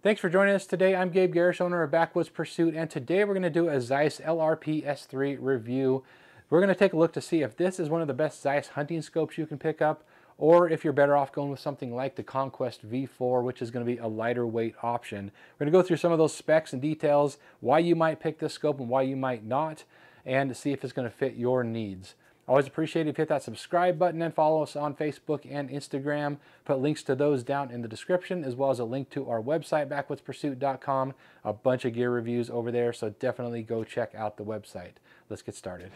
Thanks for joining us today. I'm Gabe Garish, owner of Backwoods Pursuit, and today we're going to do a Zeiss LRP S3 review. We're going to take a look to see if this is one of the best Zeiss hunting scopes you can pick up, or if you're better off going with something like the Conquest V4, which is going to be a lighter weight option. We're going to go through some of those specs and details, why you might pick this scope and why you might not, and see if it's going to fit your needs. Always appreciate it if you hit that subscribe button and follow us on Facebook and Instagram. Put links to those down in the description, as well as a link to our website, backwoodspursuit.com. A bunch of gear reviews over there, so definitely go check out the website. Let's get started.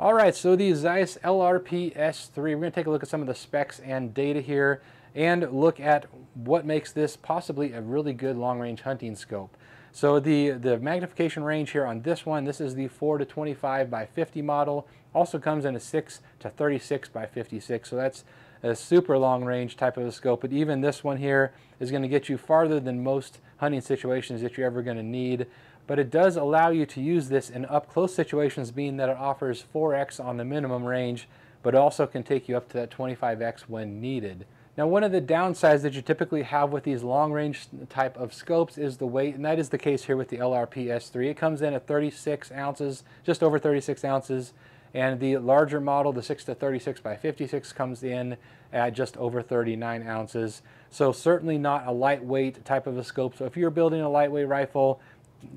All right, so the Zeiss LRP S3, we're gonna take a look at some of the specs and data here and look at what makes this possibly a really good long-range hunting scope. So the, the magnification range here on this one, this is the 4 to 25 by 50 model, also comes in a 6 to 36 by 56, so that's a super long range type of a scope, but even this one here is gonna get you farther than most hunting situations that you're ever gonna need but it does allow you to use this in up close situations being that it offers 4x on the minimum range but also can take you up to that 25x when needed. Now one of the downsides that you typically have with these long range type of scopes is the weight and that is the case here with the LRP S3. It comes in at 36 ounces, just over 36 ounces and the larger model, the 6 to 36 by 56 comes in at just over 39 ounces. So certainly not a lightweight type of a scope. So if you're building a lightweight rifle,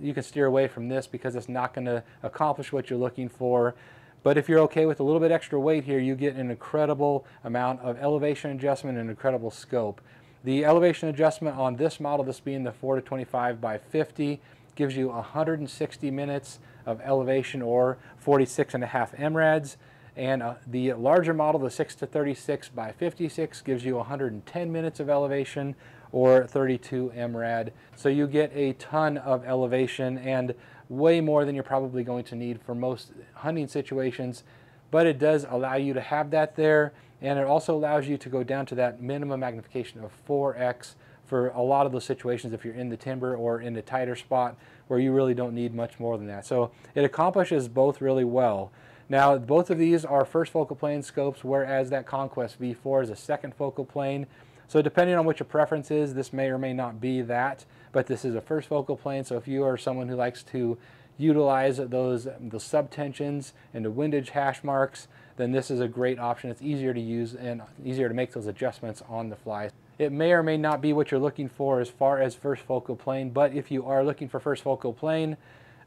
you can steer away from this because it's not going to accomplish what you're looking for. But if you're okay with a little bit extra weight here, you get an incredible amount of elevation adjustment and incredible scope. The elevation adjustment on this model, this being the 4 to 25 by 50, gives you 160 minutes of elevation or 46 and a half MRADs. And uh, the larger model, the 6 to 36 by 56, gives you 110 minutes of elevation or 32 MRAD. So you get a ton of elevation and way more than you're probably going to need for most hunting situations, but it does allow you to have that there and it also allows you to go down to that minimum magnification of 4x for a lot of those situations if you're in the timber or in a tighter spot where you really don't need much more than that. So it accomplishes both really well. Now both of these are first focal plane scopes whereas that Conquest V4 is a second focal plane. So depending on what your preference is, this may or may not be that, but this is a first focal plane. So if you are someone who likes to utilize those, those subtensions and the windage hash marks, then this is a great option. It's easier to use and easier to make those adjustments on the fly. It may or may not be what you're looking for as far as first focal plane, but if you are looking for first focal plane,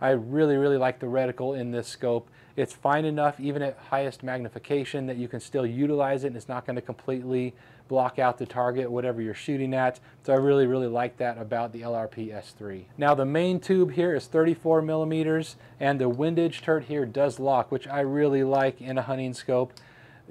I really, really like the reticle in this scope. It's fine enough, even at highest magnification, that you can still utilize it and it's not going to completely block out the target, whatever you're shooting at. So I really, really like that about the LRP S3. Now the main tube here is 34 millimeters and the windage turret here does lock, which I really like in a hunting scope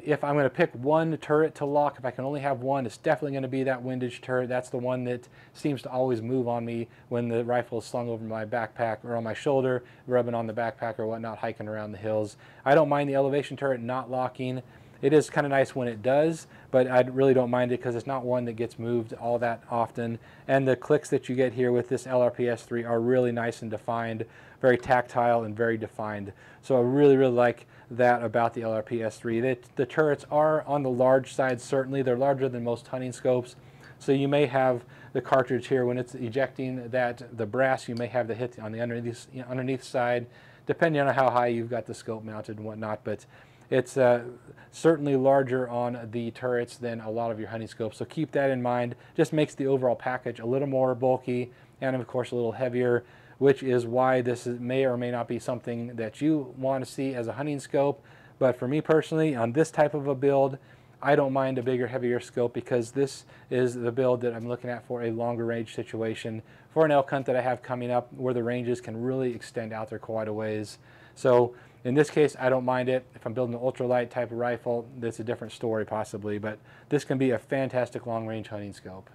if I'm going to pick one turret to lock, if I can only have one, it's definitely going to be that windage turret. That's the one that seems to always move on me when the rifle is slung over my backpack or on my shoulder, rubbing on the backpack or whatnot, hiking around the hills. I don't mind the elevation turret not locking. It is kind of nice when it does, but I really don't mind it because it's not one that gets moved all that often. And the clicks that you get here with this LRPS3 are really nice and defined, very tactile and very defined. So I really, really like that about the LRPS3. The, the turrets are on the large side, certainly. They're larger than most hunting scopes. So you may have the cartridge here when it's ejecting that the brass, you may have the hit on the underneath, underneath side, depending on how high you've got the scope mounted and whatnot. But it's uh, certainly larger on the turrets than a lot of your hunting scopes. So keep that in mind. Just makes the overall package a little more bulky and of course a little heavier which is why this is, may or may not be something that you want to see as a hunting scope. But for me personally, on this type of a build, I don't mind a bigger, heavier scope because this is the build that I'm looking at for a longer range situation for an elk hunt that I have coming up where the ranges can really extend out there quite a ways. So in this case, I don't mind it. If I'm building an ultralight type of rifle, that's a different story possibly, but this can be a fantastic long range hunting scope.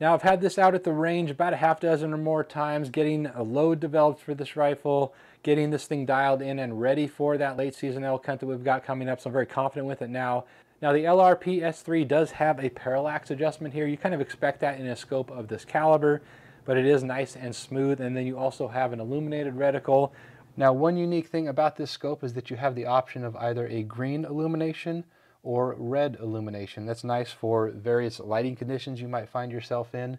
Now I've had this out at the range about a half dozen or more times, getting a load developed for this rifle, getting this thing dialed in and ready for that late season elk hunt that we've got coming up. So I'm very confident with it now. Now the LRP S3 does have a parallax adjustment here. You kind of expect that in a scope of this caliber, but it is nice and smooth. And then you also have an illuminated reticle. Now one unique thing about this scope is that you have the option of either a green illumination or red illumination. That's nice for various lighting conditions you might find yourself in.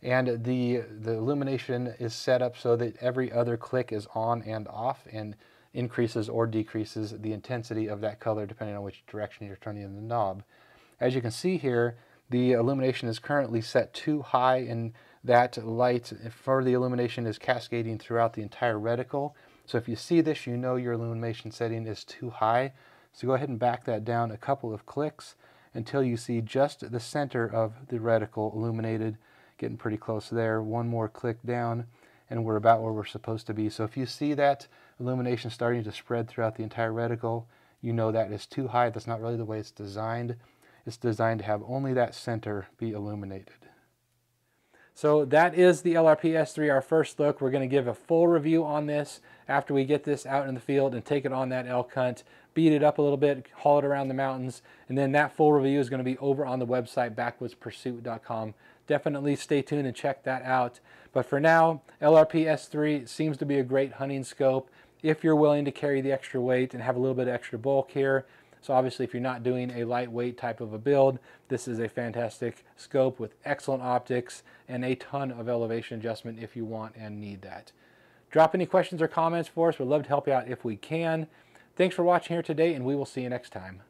And the, the illumination is set up so that every other click is on and off and increases or decreases the intensity of that color depending on which direction you're turning the knob. As you can see here, the illumination is currently set too high and that light for the illumination is cascading throughout the entire reticle. So if you see this, you know your illumination setting is too high. So go ahead and back that down a couple of clicks until you see just the center of the reticle illuminated, getting pretty close there. One more click down and we're about where we're supposed to be. So if you see that illumination starting to spread throughout the entire reticle, you know that is too high. That's not really the way it's designed. It's designed to have only that center be illuminated. So that is the LRP S3, our first look. We're going to give a full review on this after we get this out in the field and take it on that elk hunt, beat it up a little bit, haul it around the mountains, and then that full review is going to be over on the website, backwoodspursuit.com. Definitely stay tuned and check that out. But for now, LRP S3 seems to be a great hunting scope if you're willing to carry the extra weight and have a little bit of extra bulk here. So obviously if you're not doing a lightweight type of a build, this is a fantastic scope with excellent optics and a ton of elevation adjustment if you want and need that. Drop any questions or comments for us. We'd love to help you out if we can. Thanks for watching here today and we will see you next time.